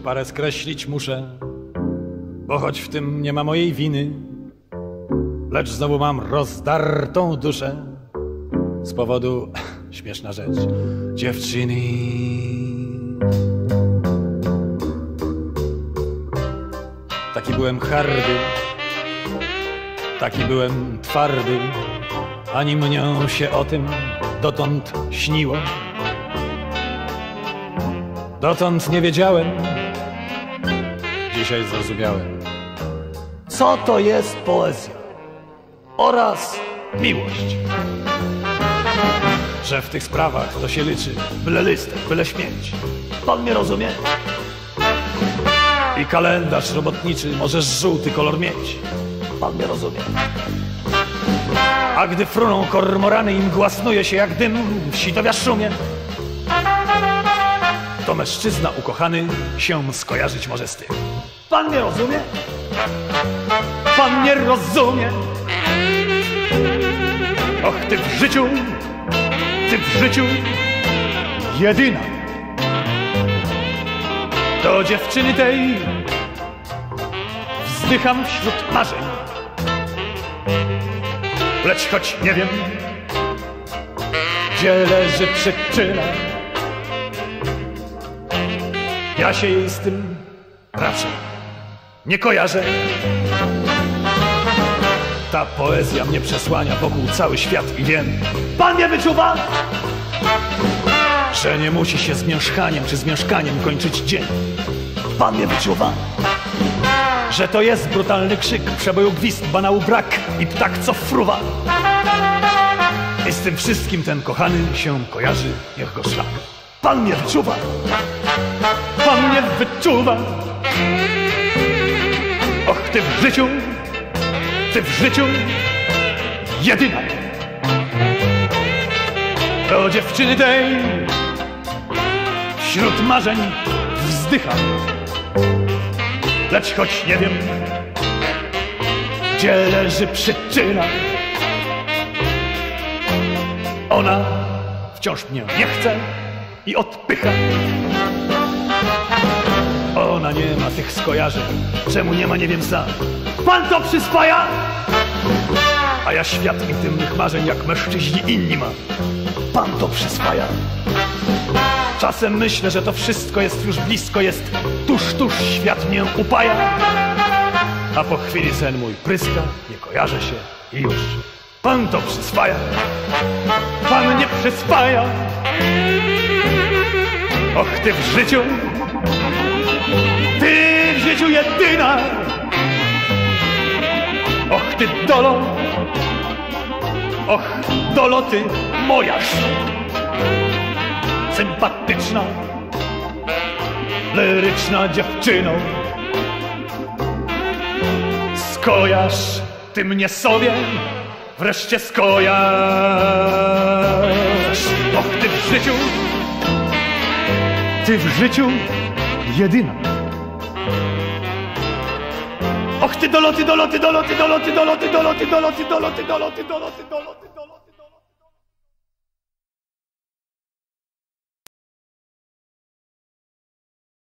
parę skreślić muszę, bo choć w tym nie ma mojej winy, lecz znowu mam rozdartą duszę z powodu, śmieszna rzecz, dziewczyny. Taki byłem hardy, taki byłem twardy, ani mnie się o tym dotąd śniło. Dotąd nie wiedziałem, dzisiaj zrozumiałem, co to jest poezja oraz miłość. Że w tych sprawach to się liczy byle listek, byle śmieć. Pan mnie rozumie? I kalendarz robotniczy możesz żółty kolor mieć. Pan mnie rozumie? A gdy fruną kormorany i mgła snuje się jak dym w sitowia szumie, to mężczyzna ukochany się skojarzyć może z tym. Pan mnie rozumie? Pan mnie rozumie? Och, ty w życiu, ty w życiu jedyna. Do dziewczyny tej wzdycham wśród marzeń. Lecz choć nie wiem, gdzie leży przyczyna, ja się jej z tym raczej nie kojarzę. Ta poezja mnie przesłania wokół cały świat i wiem, pan mnie wyczuwa, że nie musi się zmieszkaniem czy zmieszkaniem kończyć dzień. Pan mnie wyczuwa, że to jest brutalny krzyk, przeboju gwizd, banału brak i ptak co fruwa. I z tym wszystkim ten kochany się kojarzy, niech go szlak. Pan mnie wyczuwa, pan mnie wyczuwa. Och, ty w życiu, ty w życiu jedyna. Do dziewczyny tej wśród marzeń wzdycham. Lecz choć nie wiem, gdzie leży przyczyna, ona wciąż mnie nie chce i odpycha. Ona nie ma tych skojarzeń, czemu nie ma nie wiem sam. Pan to przyswaja, a ja świat intymnych marzeń jak mężczyźni inni mam. Pan to przyswaja. Czasem myślę, że to wszystko jest już blisko, jest tuż, tuż świat mnie upaja. A po chwili sen mój pryska, nie kojarzę się i już. Pan to przyswaja, pan nie przyswaja. Och, ty w życiu, ty w życiu jedyna. Och, ty dolo, och, dolo, ty mojaż sympatyczna, liryczna dziewczyno. Skojarz ty mnie sobie, wreszcie skojarz. Och, ty w życiu, ty w życiu jedyna. Och, ty doloty, doloty, doloty, doloty, doloty, doloty, doloty, doloty, doloty, doloty, doloty.